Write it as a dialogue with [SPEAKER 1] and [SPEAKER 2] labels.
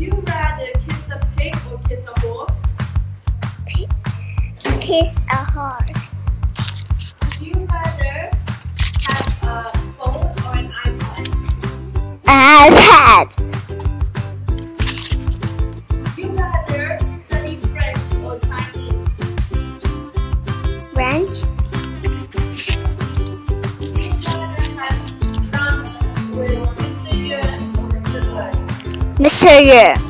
[SPEAKER 1] you rather kiss a pig or kiss a horse?
[SPEAKER 2] Kiss a horse.
[SPEAKER 1] Would you rather have a phone or an iPad?
[SPEAKER 2] iPad.
[SPEAKER 1] Mr.
[SPEAKER 2] Year.